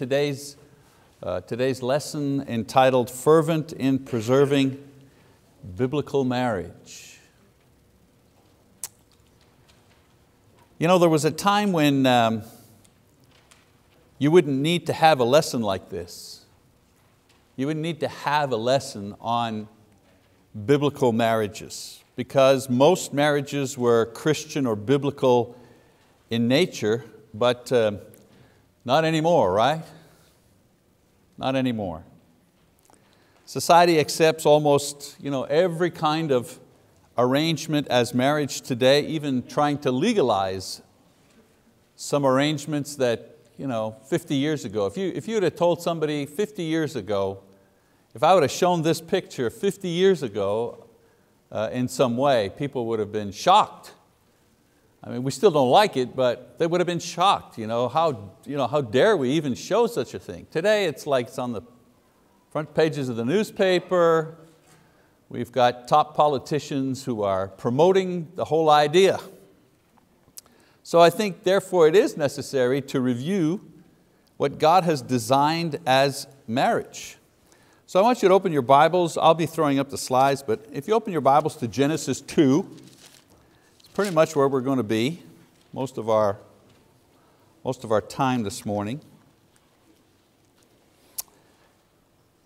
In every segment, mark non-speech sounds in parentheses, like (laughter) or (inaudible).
today's, uh, today's lesson entitled Fervent in Preserving Biblical Marriage. You know, there was a time when um, you wouldn't need to have a lesson like this. You wouldn't need to have a lesson on biblical marriages because most marriages were Christian or biblical in nature, but uh, not anymore, right? Not anymore. Society accepts almost you know, every kind of arrangement as marriage today, even trying to legalize some arrangements that you know, 50 years ago, if you, if you would have told somebody 50 years ago, if I would have shown this picture 50 years ago uh, in some way, people would have been shocked. I mean, we still don't like it, but they would have been shocked. You know, how, you know, how dare we even show such a thing? Today it's like it's on the front pages of the newspaper. We've got top politicians who are promoting the whole idea. So I think therefore it is necessary to review what God has designed as marriage. So I want you to open your Bibles. I'll be throwing up the slides, but if you open your Bibles to Genesis 2, pretty much where we're going to be most of our, most of our time this morning.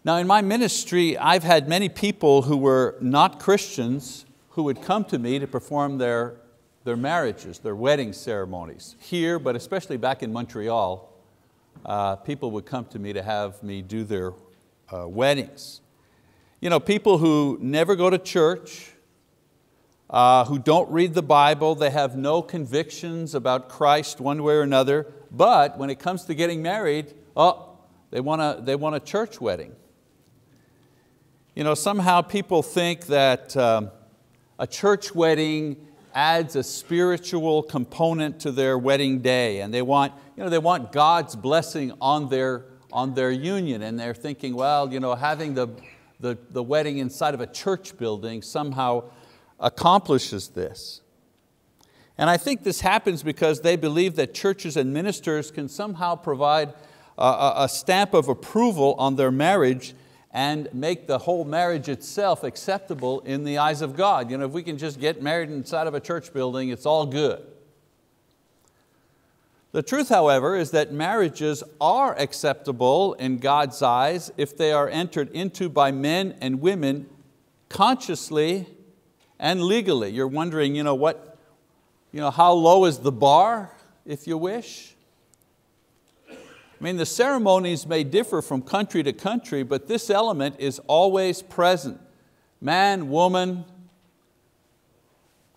Now in my ministry, I've had many people who were not Christians who would come to me to perform their, their marriages, their wedding ceremonies. Here, but especially back in Montreal, uh, people would come to me to have me do their uh, weddings. You know, people who never go to church, uh, who don't read the Bible, they have no convictions about Christ one way or another, but when it comes to getting married, oh, they want a, they want a church wedding. You know, somehow people think that um, a church wedding adds a spiritual component to their wedding day. And they want, you know, they want God's blessing on their, on their union. And they're thinking, well, you know, having the, the, the wedding inside of a church building somehow accomplishes this. And I think this happens because they believe that churches and ministers can somehow provide a, a stamp of approval on their marriage and make the whole marriage itself acceptable in the eyes of God. You know, if we can just get married inside of a church building, it's all good. The truth, however, is that marriages are acceptable in God's eyes if they are entered into by men and women consciously and legally. You're wondering, you know, what, you know, how low is the bar, if you wish? I mean, the ceremonies may differ from country to country, but this element is always present. Man, woman,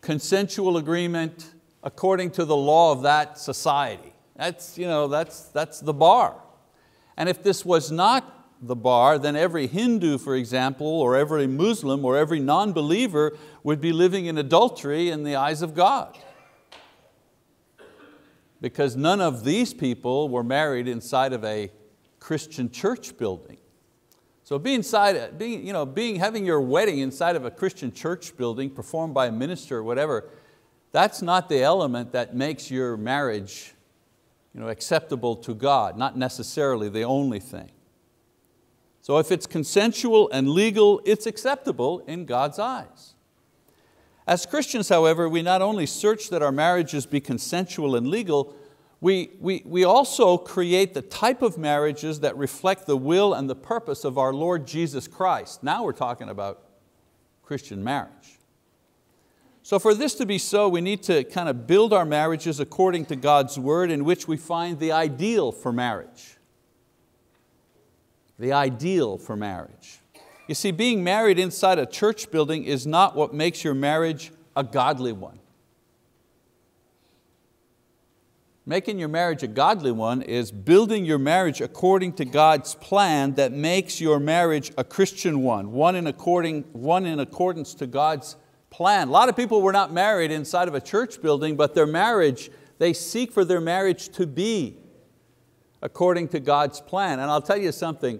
consensual agreement according to the law of that society. That's, you know, that's, that's the bar. And if this was not the bar, then every Hindu, for example, or every Muslim or every non-believer would be living in adultery in the eyes of God. Because none of these people were married inside of a Christian church building. So being, inside, being, you know, being, having your wedding inside of a Christian church building performed by a minister or whatever, that's not the element that makes your marriage you know, acceptable to God, not necessarily the only thing. So if it's consensual and legal, it's acceptable in God's eyes. As Christians, however, we not only search that our marriages be consensual and legal, we, we, we also create the type of marriages that reflect the will and the purpose of our Lord Jesus Christ. Now we're talking about Christian marriage. So for this to be so, we need to kind of build our marriages according to God's word in which we find the ideal for marriage the ideal for marriage. You see, being married inside a church building is not what makes your marriage a godly one. Making your marriage a godly one is building your marriage according to God's plan that makes your marriage a Christian one, one in, according, one in accordance to God's plan. A lot of people were not married inside of a church building, but their marriage, they seek for their marriage to be according to God's plan. And I'll tell you something,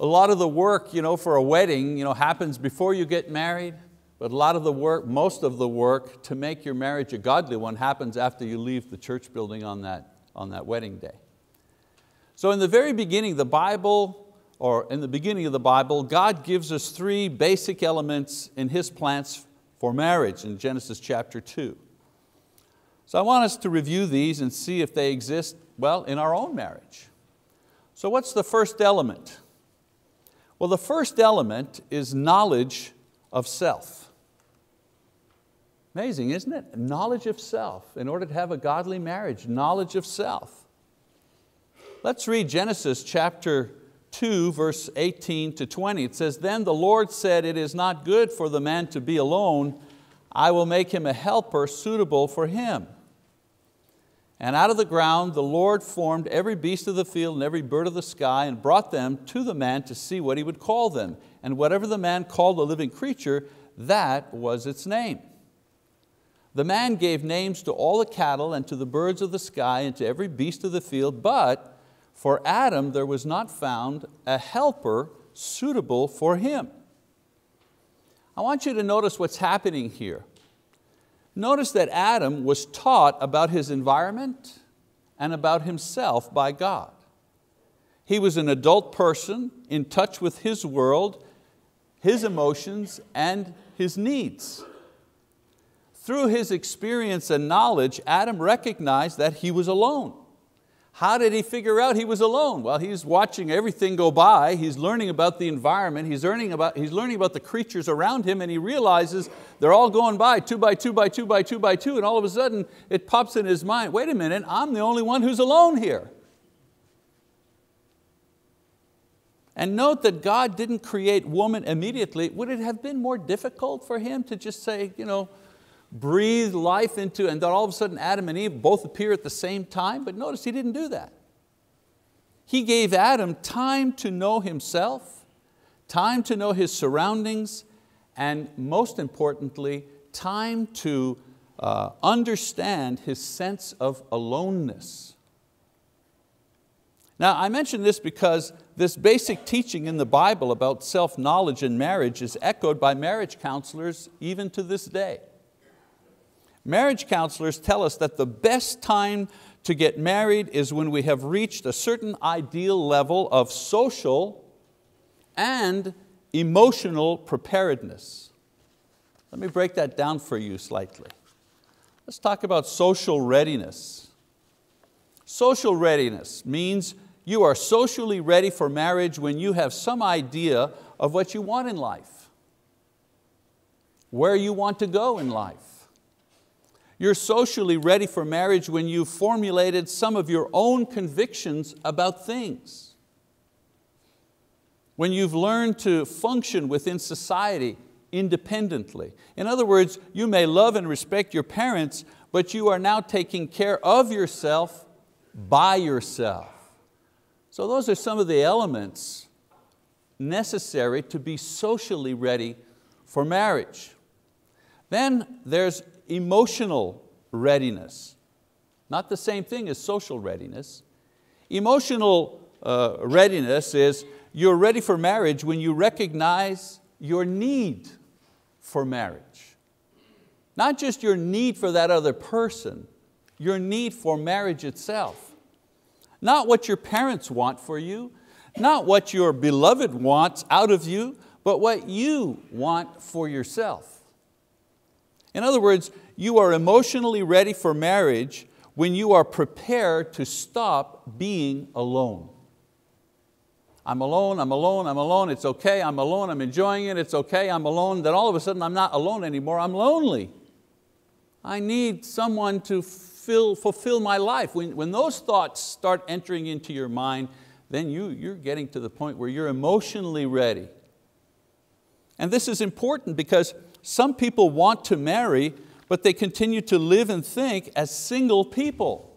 a lot of the work you know, for a wedding you know, happens before you get married, but a lot of the work, most of the work to make your marriage a godly one happens after you leave the church building on that, on that wedding day. So in the very beginning, the Bible, or in the beginning of the Bible, God gives us three basic elements in His plans for marriage in Genesis chapter two. So I want us to review these and see if they exist, well, in our own marriage. So what's the first element? Well, the first element is knowledge of self. Amazing, isn't it? Knowledge of self. In order to have a godly marriage, knowledge of self. Let's read Genesis chapter 2, verse 18 to 20. It says, Then the Lord said, It is not good for the man to be alone. I will make him a helper suitable for him. And out of the ground the Lord formed every beast of the field and every bird of the sky and brought them to the man to see what he would call them. And whatever the man called a living creature, that was its name. The man gave names to all the cattle and to the birds of the sky and to every beast of the field, but for Adam there was not found a helper suitable for him. I want you to notice what's happening here. Notice that Adam was taught about his environment and about himself by God. He was an adult person in touch with his world, his emotions, and his needs. Through his experience and knowledge, Adam recognized that he was alone. How did he figure out he was alone? Well, he's watching everything go by, he's learning about the environment, he's learning about, he's learning about the creatures around him and he realizes they're all going by two by two by two by two by two and all of a sudden it pops in his mind, wait a minute, I'm the only one who's alone here. And note that God didn't create woman immediately. Would it have been more difficult for him to just say, you know, breathe life into, and then all of a sudden Adam and Eve both appear at the same time, but notice he didn't do that. He gave Adam time to know himself, time to know his surroundings, and most importantly, time to uh, understand his sense of aloneness. Now I mention this because this basic teaching in the Bible about self-knowledge and marriage is echoed by marriage counselors even to this day. Marriage counselors tell us that the best time to get married is when we have reached a certain ideal level of social and emotional preparedness. Let me break that down for you slightly. Let's talk about social readiness. Social readiness means you are socially ready for marriage when you have some idea of what you want in life, where you want to go in life, you're socially ready for marriage when you've formulated some of your own convictions about things. When you've learned to function within society independently. In other words, you may love and respect your parents, but you are now taking care of yourself by yourself. So those are some of the elements necessary to be socially ready for marriage. Then there's emotional readiness. Not the same thing as social readiness. Emotional uh, readiness is you're ready for marriage when you recognize your need for marriage. Not just your need for that other person, your need for marriage itself. Not what your parents want for you, not what your beloved wants out of you, but what you want for yourself. In other words, you are emotionally ready for marriage when you are prepared to stop being alone. I'm alone, I'm alone, I'm alone, it's okay, I'm alone, I'm enjoying it, it's okay, I'm alone. Then all of a sudden I'm not alone anymore, I'm lonely. I need someone to fill, fulfill my life. When, when those thoughts start entering into your mind, then you, you're getting to the point where you're emotionally ready. And this is important because some people want to marry, but they continue to live and think as single people.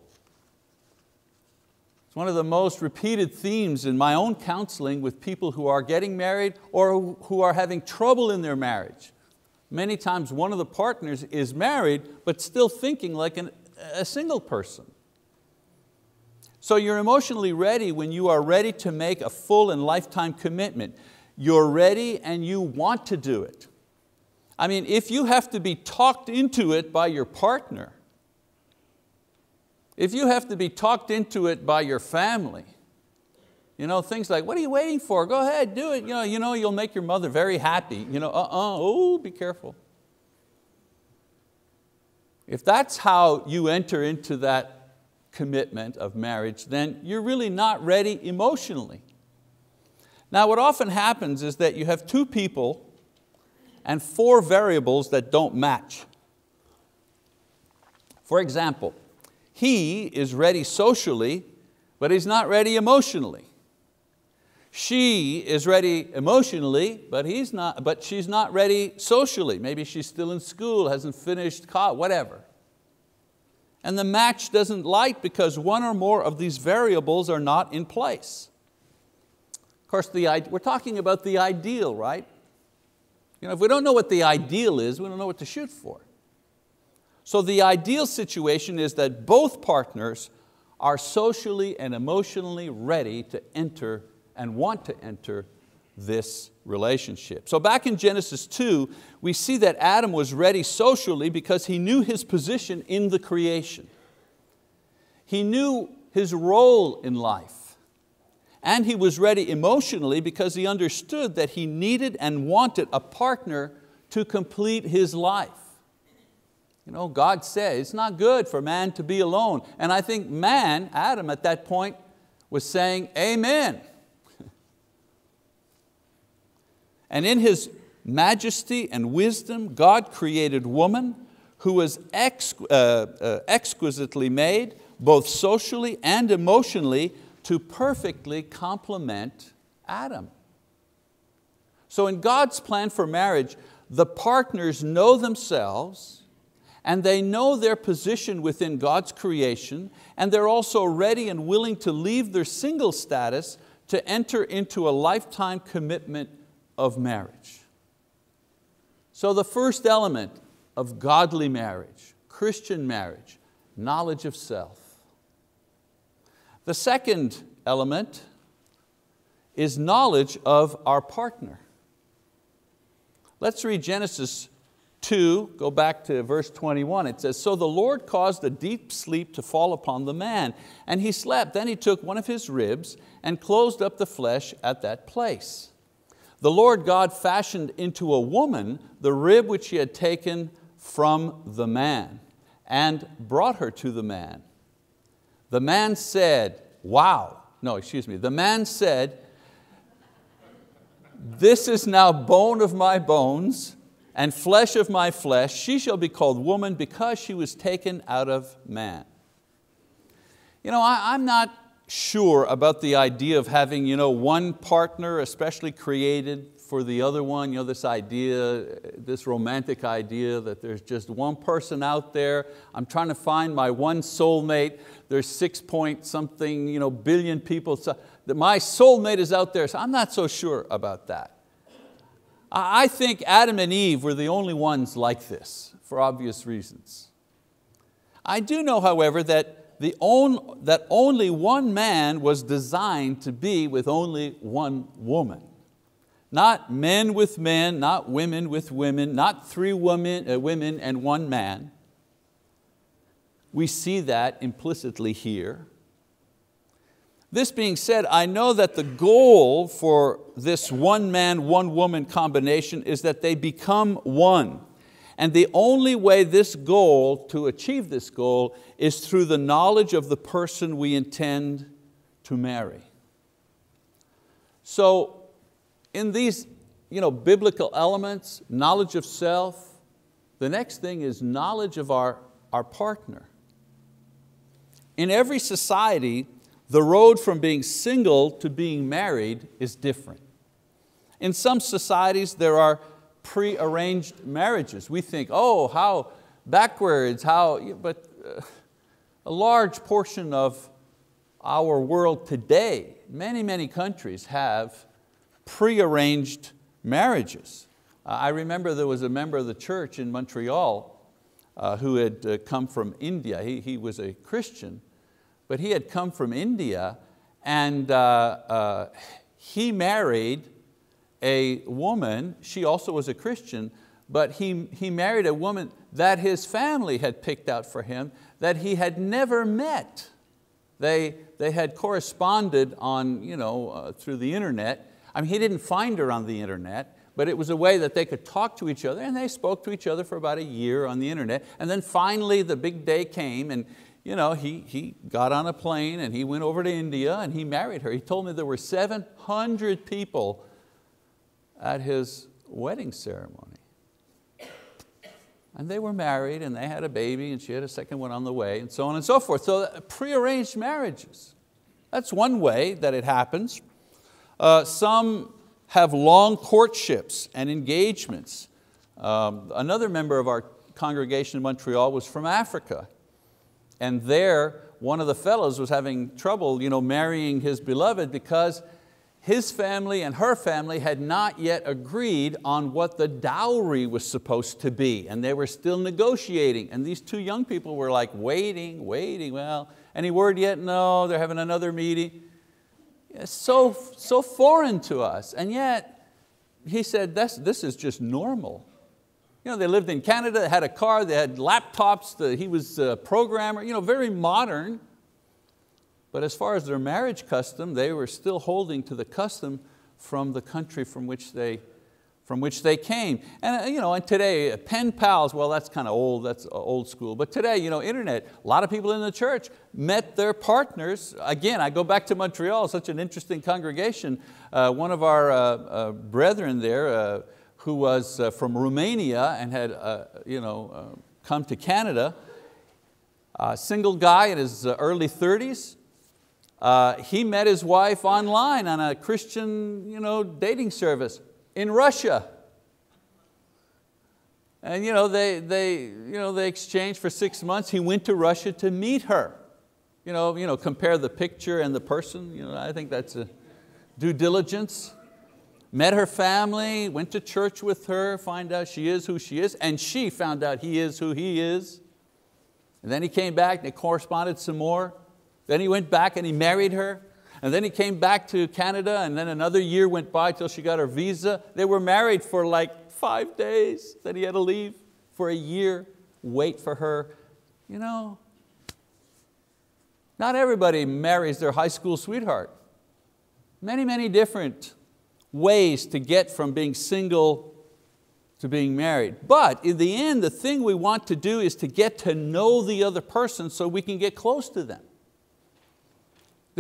It's one of the most repeated themes in my own counseling with people who are getting married or who are having trouble in their marriage. Many times one of the partners is married, but still thinking like an, a single person. So you're emotionally ready when you are ready to make a full and lifetime commitment. You're ready and you want to do it. I mean, if you have to be talked into it by your partner, if you have to be talked into it by your family, You know, things like, what are you waiting for? Go ahead, do it. You know, you know you'll make your mother very happy. You know, uh-uh, oh, be careful. If that's how you enter into that commitment of marriage, then you're really not ready emotionally. Now what often happens is that you have two people and four variables that don't match. For example, he is ready socially, but he's not ready emotionally. She is ready emotionally, but, he's not, but she's not ready socially. Maybe she's still in school, hasn't finished college, whatever. And the match doesn't light because one or more of these variables are not in place. Of course, the, we're talking about the ideal, right? You know, if we don't know what the ideal is, we don't know what to shoot for. So the ideal situation is that both partners are socially and emotionally ready to enter and want to enter this relationship. So back in Genesis 2, we see that Adam was ready socially because he knew his position in the creation. He knew his role in life. And he was ready emotionally because he understood that he needed and wanted a partner to complete his life. You know, God said it's not good for man to be alone. And I think man, Adam at that point, was saying, amen. (laughs) And in His majesty and wisdom, God created woman who was ex, uh, uh, exquisitely made, both socially and emotionally, to perfectly complement Adam. So in God's plan for marriage, the partners know themselves and they know their position within God's creation and they're also ready and willing to leave their single status to enter into a lifetime commitment of marriage. So the first element of godly marriage, Christian marriage, knowledge of self. The second element is knowledge of our partner. Let's read Genesis 2, go back to verse 21. It says, So the Lord caused a deep sleep to fall upon the man, and he slept. Then he took one of his ribs and closed up the flesh at that place. The Lord God fashioned into a woman the rib which he had taken from the man and brought her to the man. The man said, wow, no, excuse me. The man said, this is now bone of my bones and flesh of my flesh. She shall be called woman because she was taken out of man. You know, I, am not sure about the idea of having you know, one partner especially created for the other one, you know, this idea, this romantic idea that there's just one person out there, I'm trying to find my one soulmate, there's six point something you know, billion people, so that my soulmate is out there. So I'm not so sure about that. I think Adam and Eve were the only ones like this for obvious reasons. I do know, however, that the on, that only one man was designed to be with only one woman. Not men with men, not women with women, not three women, uh, women and one man. We see that implicitly here. This being said, I know that the goal for this one man, one woman combination is that they become one. And the only way this goal, to achieve this goal, is through the knowledge of the person we intend to marry. So in these you know, biblical elements, knowledge of self, the next thing is knowledge of our, our partner. In every society, the road from being single to being married is different. In some societies, there are pre-arranged marriages. We think, oh, how backwards, how, but uh, a large portion of our world today, many, many countries have pre-arranged marriages. Uh, I remember there was a member of the church in Montreal uh, who had uh, come from India. He, he was a Christian, but he had come from India and uh, uh, he married a woman, she also was a Christian, but he, he married a woman that his family had picked out for him that he had never met. They, they had corresponded on, you know, uh, through the internet. I mean, he didn't find her on the internet, but it was a way that they could talk to each other and they spoke to each other for about a year on the internet. And then finally the big day came and you know, he, he got on a plane and he went over to India and he married her. He told me there were 700 people at his wedding ceremony. And they were married and they had a baby and she had a second one on the way and so on and so forth. So uh, prearranged marriages. That's one way that it happens. Uh, some have long courtships and engagements. Um, another member of our congregation in Montreal was from Africa. And there, one of the fellows was having trouble you know, marrying his beloved because his family and her family had not yet agreed on what the dowry was supposed to be, and they were still negotiating. And these two young people were like waiting, waiting, well, any word yet? No, they're having another meeting. So, so foreign to us, and yet he said, this, this is just normal. You know, they lived in Canada, had a car, they had laptops, the, he was a programmer, you know, very modern. But as far as their marriage custom, they were still holding to the custom from the country from which they, from which they came. And, uh, you know, and today, uh, pen pals, well that's kind of old, that's uh, old school. But today, you know, internet, a lot of people in the church met their partners. Again, I go back to Montreal, such an interesting congregation. Uh, one of our uh, brethren there, who was from Romania and had you know, come to Canada, a single guy in his early 30s, uh, he met his wife online on a Christian you know, dating service in Russia. And you know, they, they, you know, they exchanged for six months. He went to Russia to meet her. You know, you know, compare the picture and the person. You know, I think that's a due diligence. Met her family, went to church with her, find out she is who she is, and she found out he is who he is. And then he came back and they corresponded some more. Then he went back and he married her. And then he came back to Canada and then another year went by till she got her visa. They were married for like five days. Then he had to leave for a year, wait for her. You know, not everybody marries their high school sweetheart. Many, many different ways to get from being single to being married. But in the end, the thing we want to do is to get to know the other person so we can get close to them.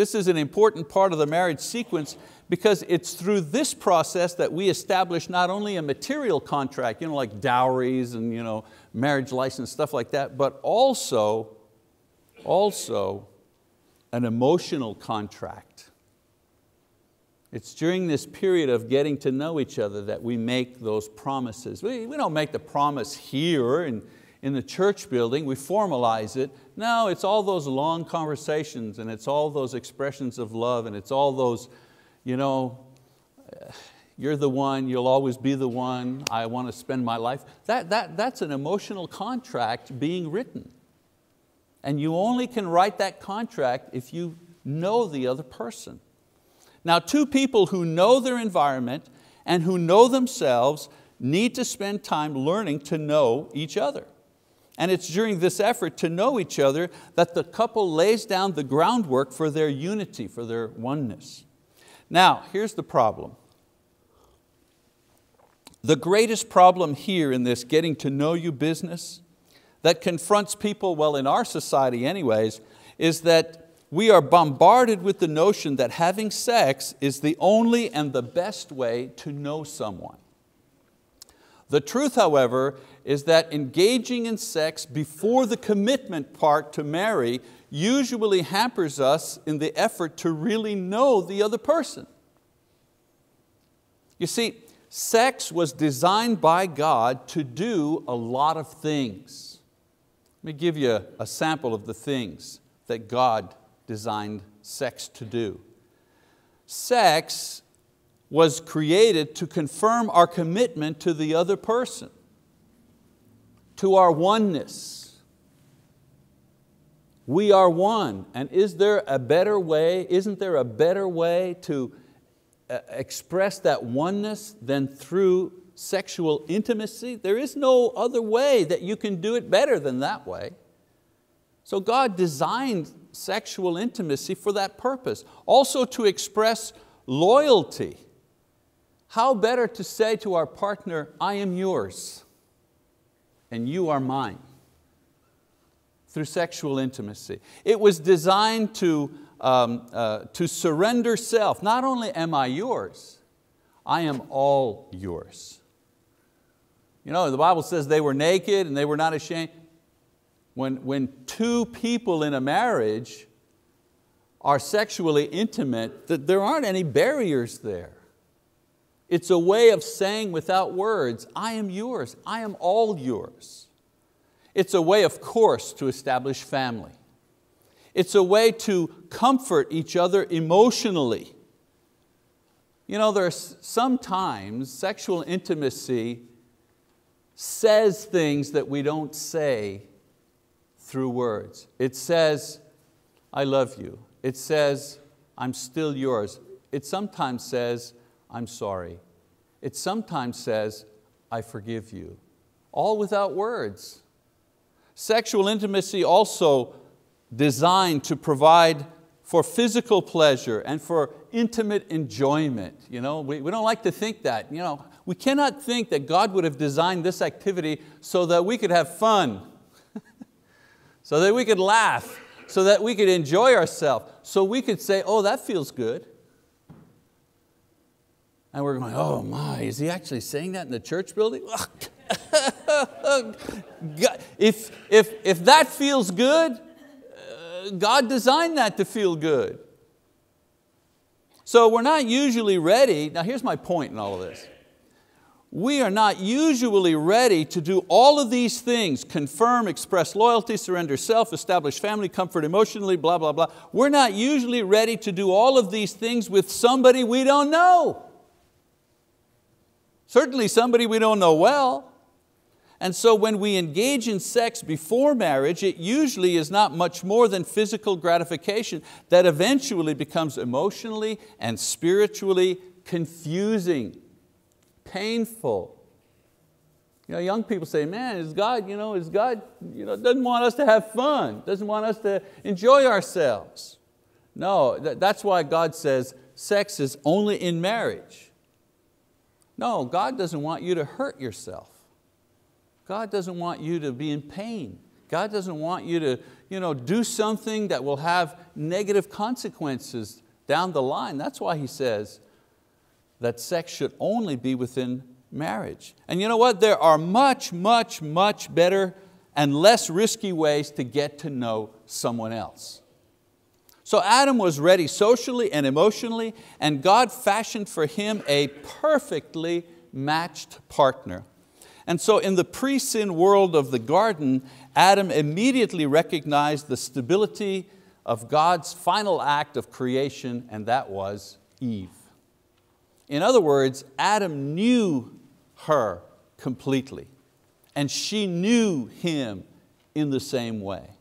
This is an important part of the marriage sequence because it's through this process that we establish not only a material contract, you know, like dowries and you know, marriage license, stuff like that, but also, also an emotional contract. It's during this period of getting to know each other that we make those promises. We, we don't make the promise here in, in the church building, we formalize it. No, it's all those long conversations and it's all those expressions of love and it's all those, you know, uh, you're the one, you'll always be the one, I want to spend my life. That, that, that's an emotional contract being written. And you only can write that contract if you know the other person. Now two people who know their environment and who know themselves need to spend time learning to know each other. And it's during this effort to know each other that the couple lays down the groundwork for their unity, for their oneness. Now, here's the problem. The greatest problem here in this getting to know you business that confronts people, well in our society anyways, is that we are bombarded with the notion that having sex is the only and the best way to know someone. The truth, however, is that engaging in sex before the commitment part to marry usually hampers us in the effort to really know the other person. You see, sex was designed by God to do a lot of things. Let me give you a sample of the things that God designed sex to do. Sex was created to confirm our commitment to the other person, to our oneness. We are one, and is there a better way, isn't there a better way to uh, express that oneness than through sexual intimacy? There is no other way that you can do it better than that way. So God designed sexual intimacy for that purpose. Also to express loyalty. How better to say to our partner, I am yours and you are mine through sexual intimacy. It was designed to, um, uh, to surrender self. Not only am I yours, I am all yours. You know, the Bible says they were naked and they were not ashamed. When, when two people in a marriage are sexually intimate, that there aren't any barriers there. It's a way of saying without words, I am yours, I am all yours. It's a way, of course, to establish family. It's a way to comfort each other emotionally. You know, there's sometimes sexual intimacy says things that we don't say through words. It says, I love you. It says, I'm still yours. It sometimes says, I'm sorry. It sometimes says, I forgive you. All without words. Sexual intimacy also designed to provide for physical pleasure and for intimate enjoyment. You know, we, we don't like to think that. You know, we cannot think that God would have designed this activity so that we could have fun (laughs) so that we could laugh, so that we could enjoy ourselves, so we could say, oh, that feels good. And we're going, oh my, is he actually saying that in the church building? (laughs) if, if, if that feels good, uh, God designed that to feel good. So we're not usually ready. Now here's my point in all of this we are not usually ready to do all of these things, confirm, express loyalty, surrender self, establish family, comfort emotionally, blah, blah, blah. We're not usually ready to do all of these things with somebody we don't know. Certainly somebody we don't know well. And so when we engage in sex before marriage, it usually is not much more than physical gratification that eventually becomes emotionally and spiritually confusing painful. You know, young people say, man, is God, you know, is God you know, doesn't want us to have fun, doesn't want us to enjoy ourselves. No, that's why God says sex is only in marriage. No, God doesn't want you to hurt yourself. God doesn't want you to be in pain. God doesn't want you to you know, do something that will have negative consequences down the line. That's why He says, that sex should only be within marriage. And you know what? There are much, much, much better and less risky ways to get to know someone else. So Adam was ready socially and emotionally, and God fashioned for him a perfectly matched partner. And so in the pre-sin world of the garden, Adam immediately recognized the stability of God's final act of creation, and that was Eve. In other words, Adam knew her completely and she knew him in the same way.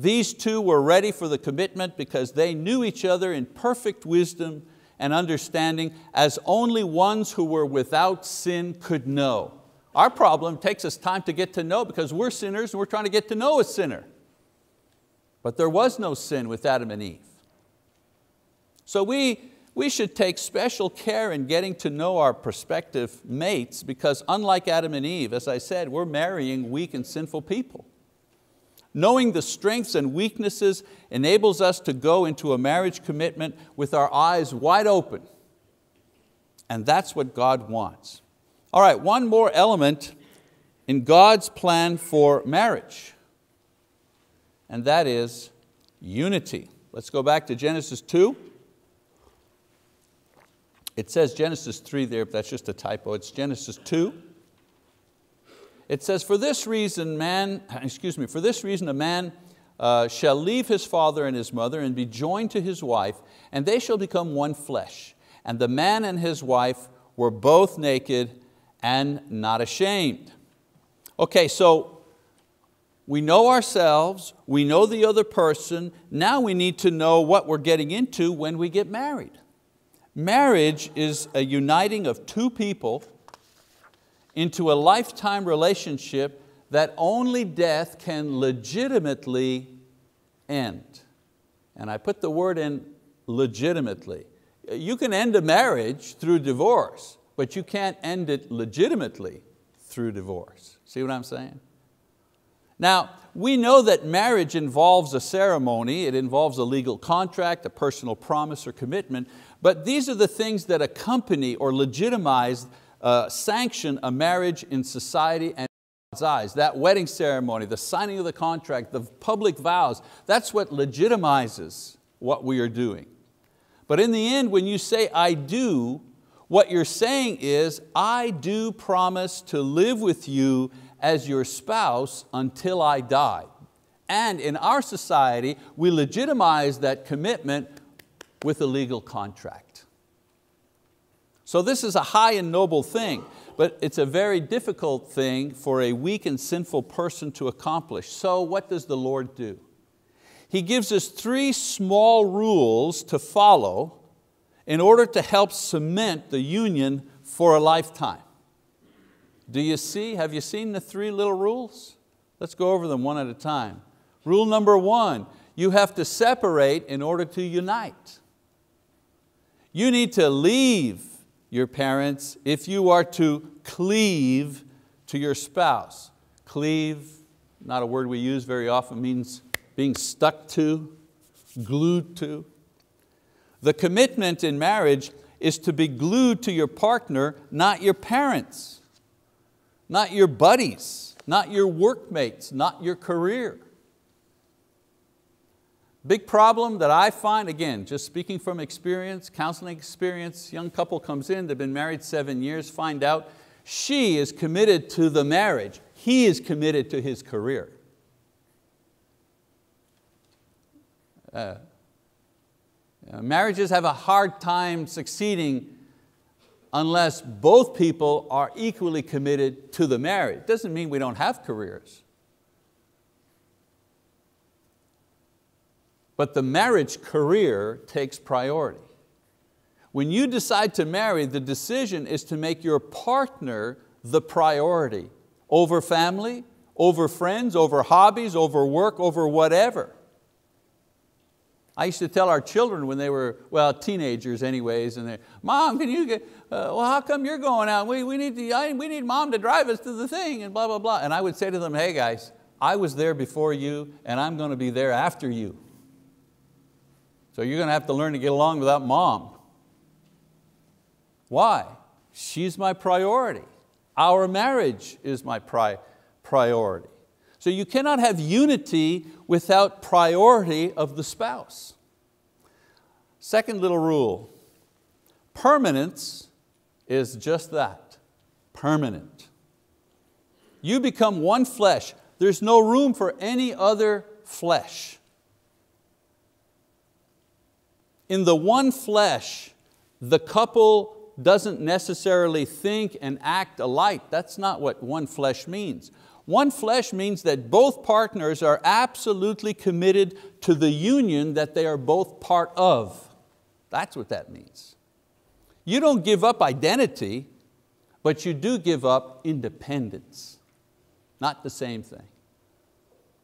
These two were ready for the commitment because they knew each other in perfect wisdom and understanding as only ones who were without sin could know. Our problem takes us time to get to know because we're sinners and we're trying to get to know a sinner. But there was no sin with Adam and Eve. So we we should take special care in getting to know our prospective mates because unlike Adam and Eve, as I said, we're marrying weak and sinful people. Knowing the strengths and weaknesses enables us to go into a marriage commitment with our eyes wide open. And that's what God wants. All right, one more element in God's plan for marriage, and that is unity. Let's go back to Genesis 2. It says Genesis 3 there, but that's just a typo. It's Genesis 2. It says, for this reason, man, (clears throat) excuse me, for this reason a man uh, shall leave his father and his mother and be joined to his wife, and they shall become one flesh. And the man and his wife were both naked and not ashamed. Okay, so we know ourselves, we know the other person, now we need to know what we're getting into when we get married. Marriage is a uniting of two people into a lifetime relationship that only death can legitimately end. And I put the word in legitimately. You can end a marriage through divorce, but you can't end it legitimately through divorce. See what I'm saying? Now, we know that marriage involves a ceremony, it involves a legal contract, a personal promise or commitment, but these are the things that accompany or legitimize, uh, sanction a marriage in society and God's eyes. That wedding ceremony, the signing of the contract, the public vows, that's what legitimizes what we are doing. But in the end, when you say I do, what you're saying is, I do promise to live with you as your spouse until I die. And in our society, we legitimize that commitment with a legal contract. So this is a high and noble thing, but it's a very difficult thing for a weak and sinful person to accomplish. So what does the Lord do? He gives us three small rules to follow in order to help cement the union for a lifetime. Do you see, have you seen the three little rules? Let's go over them one at a time. Rule number one, you have to separate in order to unite. You need to leave your parents if you are to cleave to your spouse. Cleave, not a word we use very often, means being stuck to, glued to. The commitment in marriage is to be glued to your partner, not your parents, not your buddies, not your workmates, not your career. Big problem that I find, again, just speaking from experience, counseling experience, young couple comes in, they've been married seven years, find out she is committed to the marriage, he is committed to his career. Uh, marriages have a hard time succeeding unless both people are equally committed to the marriage. Doesn't mean we don't have careers. But the marriage career takes priority. When you decide to marry, the decision is to make your partner the priority over family, over friends, over hobbies, over work, over whatever. I used to tell our children when they were, well, teenagers anyways, and they, mom, can you get, uh, well, how come you're going out? We, we, need to, I, we need mom to drive us to the thing and blah, blah, blah. And I would say to them, hey guys, I was there before you and I'm going to be there after you. So you're going to have to learn to get along without mom. Why? She's my priority. Our marriage is my pri priority. So you cannot have unity without priority of the spouse. Second little rule, permanence is just that, permanent. You become one flesh. There's no room for any other flesh. In the one flesh, the couple doesn't necessarily think and act alike. That's not what one flesh means. One flesh means that both partners are absolutely committed to the union that they are both part of. That's what that means. You don't give up identity, but you do give up independence. Not the same thing.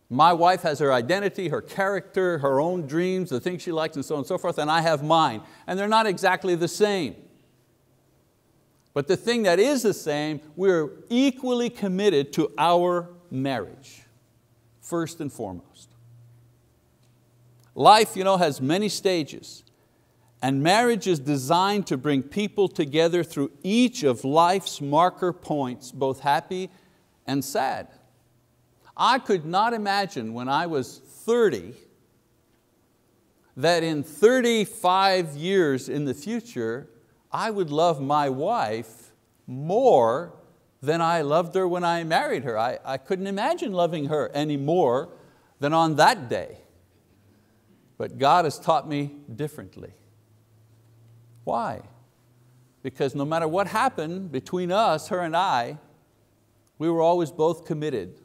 My wife has her identity, her character, her own dreams, the things she likes and so on and so forth, and I have mine. And they're not exactly the same. But the thing that is the same, we're equally committed to our marriage, first and foremost. Life you know, has many stages, and marriage is designed to bring people together through each of life's marker points, both happy and sad. I could not imagine when I was 30 that in 35 years in the future, I would love my wife more than I loved her when I married her. I, I couldn't imagine loving her any more than on that day. But God has taught me differently. Why? Because no matter what happened between us, her and I, we were always both committed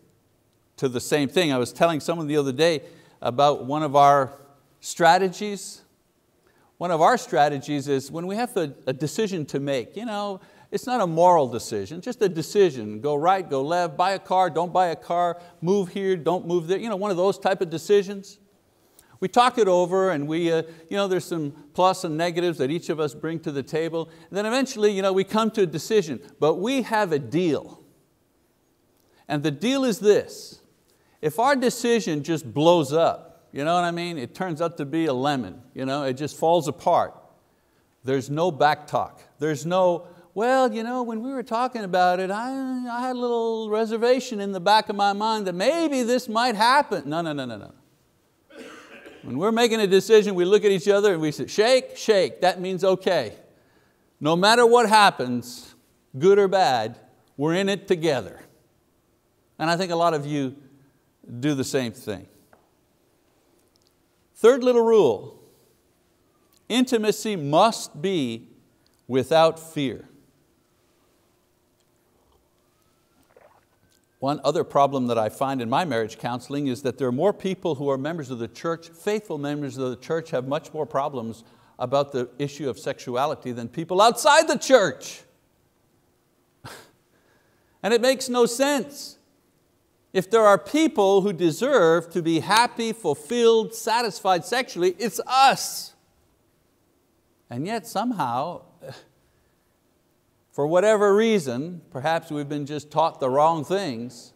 to the same thing. I was telling someone the other day about one of our strategies. One of our strategies is when we have a, a decision to make, you know, it's not a moral decision, just a decision. Go right, go left, buy a car, don't buy a car, move here, don't move there, you know, one of those type of decisions. We talk it over and we, uh, you know, there's some plus and negatives that each of us bring to the table. And then eventually you know, we come to a decision, but we have a deal. And the deal is this, if our decision just blows up, you know what I mean? It turns out to be a lemon, you know, it just falls apart. There's no back talk. There's no, well, you know, when we were talking about it, I, I had a little reservation in the back of my mind that maybe this might happen. No, no, no, no, no. When we're making a decision, we look at each other and we say, shake, shake, that means okay. No matter what happens, good or bad, we're in it together. And I think a lot of you do the same thing. Third little rule, intimacy must be without fear. One other problem that I find in my marriage counseling is that there are more people who are members of the church, faithful members of the church have much more problems about the issue of sexuality than people outside the church. (laughs) and it makes no sense. If there are people who deserve to be happy, fulfilled, satisfied sexually, it's us. And yet somehow for whatever reason, perhaps we've been just taught the wrong things,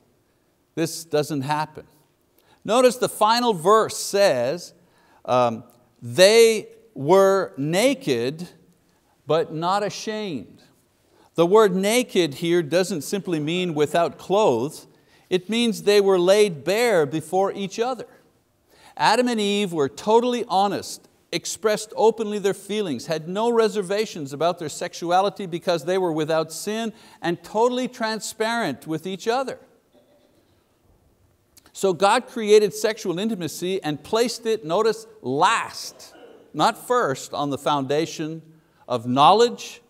this doesn't happen. Notice the final verse says, um, they were naked but not ashamed. The word naked here doesn't simply mean without clothes, it means they were laid bare before each other. Adam and Eve were totally honest expressed openly their feelings, had no reservations about their sexuality because they were without sin and totally transparent with each other. So God created sexual intimacy and placed it, notice, last, not first, on the foundation of knowledge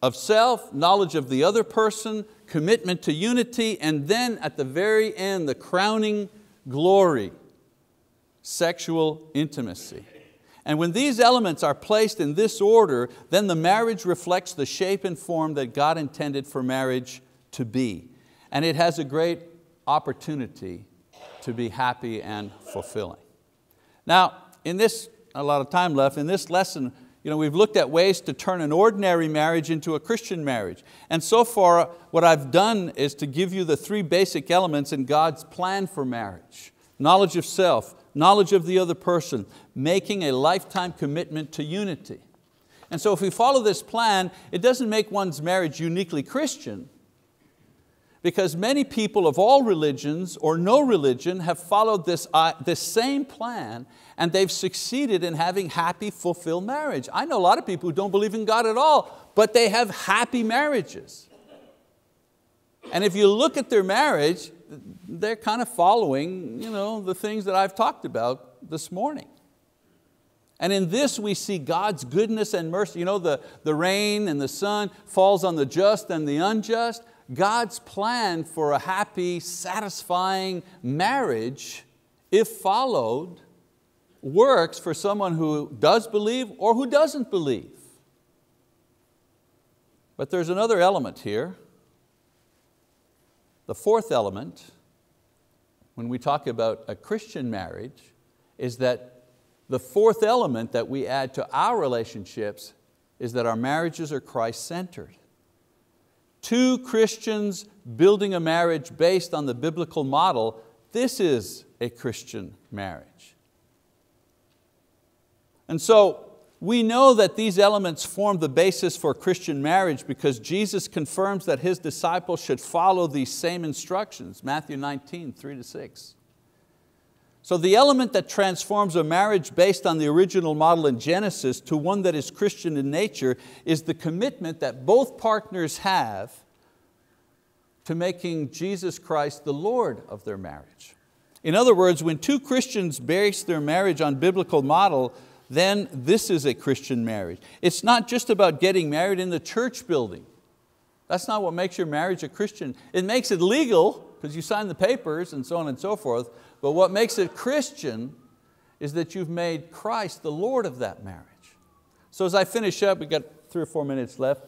of self, knowledge of the other person, commitment to unity, and then at the very end, the crowning glory, sexual intimacy. And when these elements are placed in this order, then the marriage reflects the shape and form that God intended for marriage to be. And it has a great opportunity to be happy and fulfilling. Now, in this, a lot of time left, in this lesson, you know, we've looked at ways to turn an ordinary marriage into a Christian marriage. And so far, what I've done is to give you the three basic elements in God's plan for marriage. Knowledge of self, knowledge of the other person, making a lifetime commitment to unity. And so if we follow this plan, it doesn't make one's marriage uniquely Christian, because many people of all religions or no religion have followed this, uh, this same plan and they've succeeded in having happy, fulfilled marriage. I know a lot of people who don't believe in God at all, but they have happy marriages. And if you look at their marriage, they're kind of following you know, the things that I've talked about this morning. And in this we see God's goodness and mercy. You know, the, the rain and the sun falls on the just and the unjust. God's plan for a happy, satisfying marriage, if followed, works for someone who does believe or who doesn't believe. But there's another element here. The fourth element, when we talk about a Christian marriage, is that the fourth element that we add to our relationships is that our marriages are Christ-centered. Two Christians building a marriage based on the biblical model, this is a Christian marriage. And so we know that these elements form the basis for Christian marriage because Jesus confirms that His disciples should follow these same instructions, Matthew 19, three to six. So the element that transforms a marriage based on the original model in Genesis to one that is Christian in nature is the commitment that both partners have to making Jesus Christ the Lord of their marriage. In other words, when two Christians base their marriage on biblical model, then this is a Christian marriage. It's not just about getting married in the church building. That's not what makes your marriage a Christian. It makes it legal because you sign the papers and so on and so forth, but what makes it Christian is that you've made Christ the Lord of that marriage. So as I finish up, we've got three or four minutes left,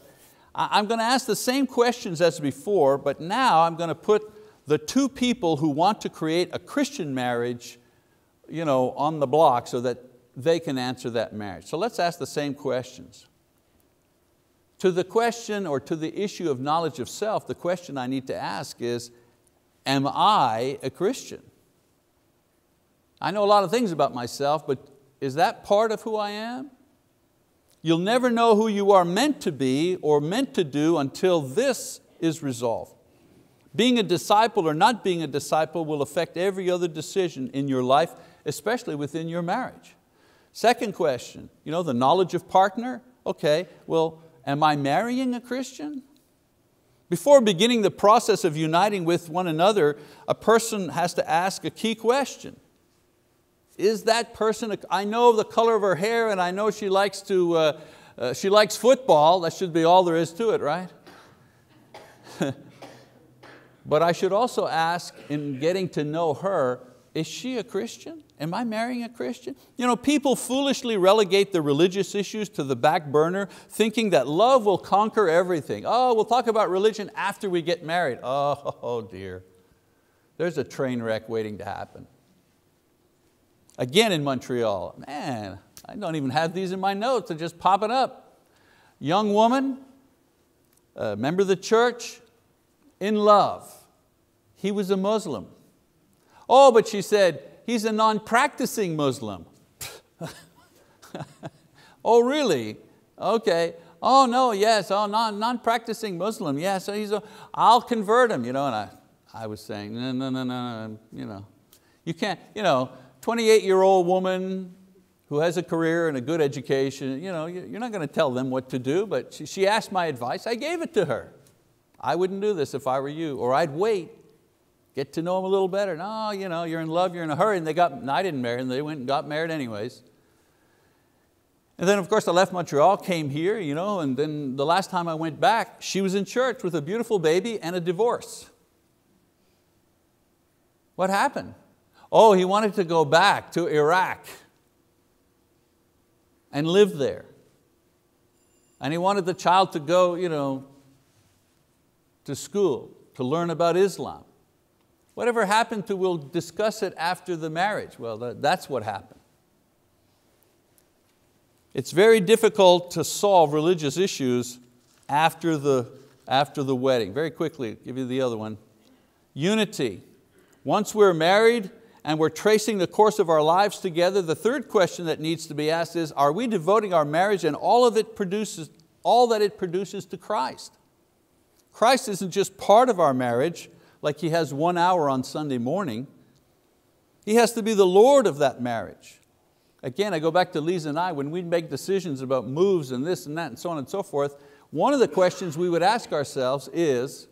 I'm going to ask the same questions as before, but now I'm going to put the two people who want to create a Christian marriage you know, on the block so that they can answer that marriage. So let's ask the same questions. To the question or to the issue of knowledge of self, the question I need to ask is, am I a Christian? I know a lot of things about myself, but is that part of who I am? You'll never know who you are meant to be or meant to do until this is resolved. Being a disciple or not being a disciple will affect every other decision in your life, especially within your marriage. Second question, you know, the knowledge of partner. Okay, well, am I marrying a Christian? Before beginning the process of uniting with one another, a person has to ask a key question. Is that person, I know the color of her hair and I know she likes, to, uh, uh, she likes football, that should be all there is to it, right? (laughs) but I should also ask in getting to know her, is she a Christian? Am I marrying a Christian? You know, people foolishly relegate the religious issues to the back burner, thinking that love will conquer everything. Oh, we'll talk about religion after we get married. Oh, (laughs) oh dear. There's a train wreck waiting to happen. Again in Montreal, man, I don't even have these in my notes, they're just popping up. Young woman, a member of the church, in love. He was a Muslim. Oh, but she said, he's a non-practicing Muslim. (laughs) oh, really? Okay. Oh, no, yes, oh, non-practicing Muslim, yes, so he's a, I'll convert him. You know, and I, I was saying, no, no, no, no, you know. You can't, you know, 28-year-old woman who has a career and a good education, you know, you're not going to tell them what to do, but she asked my advice, I gave it to her. I wouldn't do this if I were you, or I'd wait Get to know them a little better. No, you know, you're in love, you're in a hurry. And they got, I didn't marry, and they went and got married anyways. And then of course I left Montreal, came here, you know, and then the last time I went back, she was in church with a beautiful baby and a divorce. What happened? Oh, he wanted to go back to Iraq and live there. And he wanted the child to go you know, to school, to learn about Islam. Whatever happened to we'll discuss it after the marriage? Well, that's what happened. It's very difficult to solve religious issues after the, after the wedding. Very quickly, give you the other one. Unity. Once we're married and we're tracing the course of our lives together, the third question that needs to be asked is, are we devoting our marriage and all of it produces, all that it produces to Christ? Christ isn't just part of our marriage, like he has one hour on Sunday morning. He has to be the Lord of that marriage. Again, I go back to Lisa and I, when we make decisions about moves and this and that and so on and so forth, one of the questions we would ask ourselves is,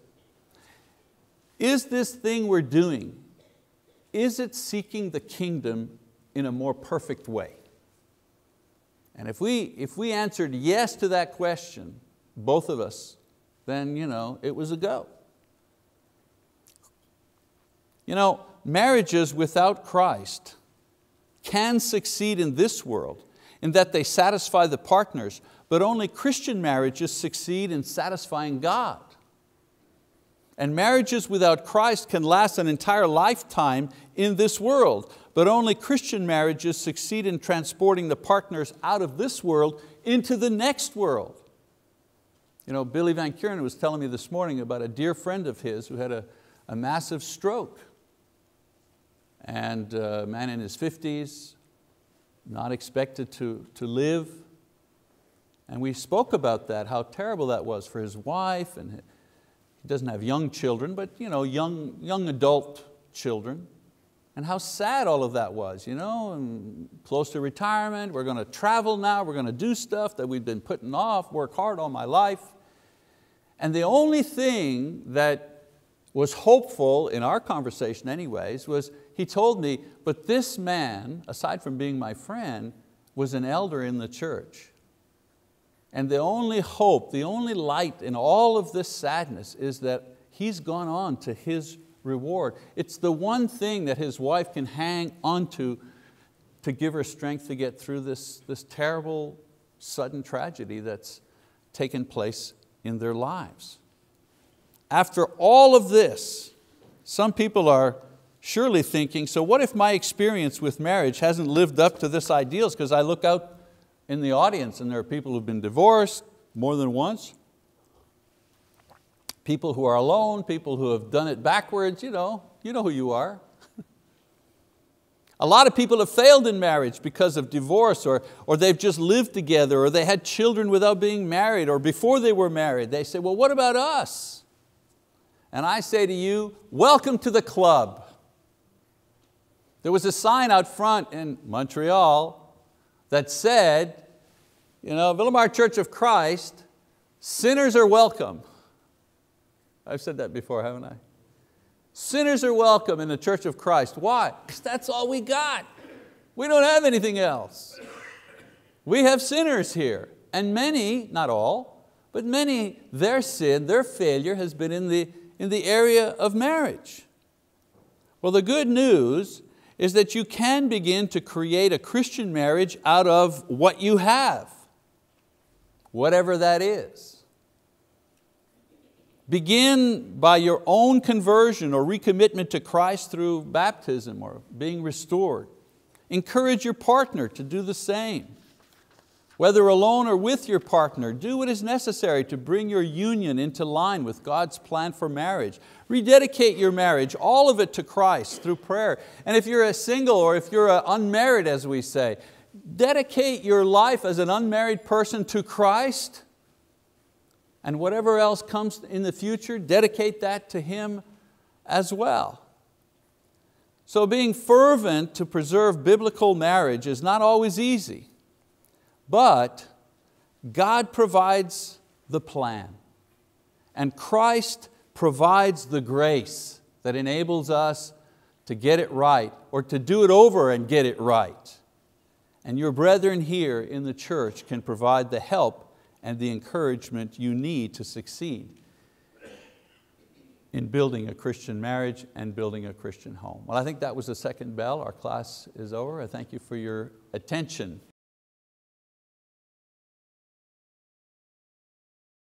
is this thing we're doing, is it seeking the kingdom in a more perfect way? And if we, if we answered yes to that question, both of us, then you know, it was a go. You know, marriages without Christ can succeed in this world in that they satisfy the partners, but only Christian marriages succeed in satisfying God. And marriages without Christ can last an entire lifetime in this world, but only Christian marriages succeed in transporting the partners out of this world into the next world. You know, Billy Van Kuren was telling me this morning about a dear friend of his who had a, a massive stroke and a man in his 50s, not expected to, to live. And we spoke about that, how terrible that was for his wife, and he doesn't have young children, but you know, young, young adult children, and how sad all of that was, you know, and close to retirement, we're going to travel now, we're going to do stuff that we've been putting off, work hard all my life. And the only thing that was hopeful in our conversation anyways was he told me, but this man, aside from being my friend, was an elder in the church. And the only hope, the only light in all of this sadness is that he's gone on to his reward. It's the one thing that his wife can hang onto to give her strength to get through this, this terrible sudden tragedy that's taken place in their lives. After all of this, some people are surely thinking, so what if my experience with marriage hasn't lived up to this ideals? Because I look out in the audience and there are people who've been divorced more than once, people who are alone, people who have done it backwards, you know, you know who you are. (laughs) A lot of people have failed in marriage because of divorce or, or they've just lived together or they had children without being married or before they were married. They say, well, what about us? And I say to you, welcome to the club. There was a sign out front in Montreal that said, you know, Villamar Church of Christ, sinners are welcome. I've said that before, haven't I? Sinners are welcome in the Church of Christ. Why? Because that's all we got. We don't have anything else. We have sinners here. And many, not all, but many, their sin, their failure has been in the, in the area of marriage. Well, the good news is that you can begin to create a Christian marriage out of what you have, whatever that is. Begin by your own conversion or recommitment to Christ through baptism or being restored. Encourage your partner to do the same. Whether alone or with your partner, do what is necessary to bring your union into line with God's plan for marriage. Rededicate your marriage, all of it to Christ through prayer. And if you're a single or if you're unmarried, as we say, dedicate your life as an unmarried person to Christ and whatever else comes in the future, dedicate that to Him as well. So being fervent to preserve biblical marriage is not always easy, but God provides the plan and Christ provides the grace that enables us to get it right or to do it over and get it right. And your brethren here in the church can provide the help and the encouragement you need to succeed in building a Christian marriage and building a Christian home. Well, I think that was the second bell. Our class is over. I thank you for your attention.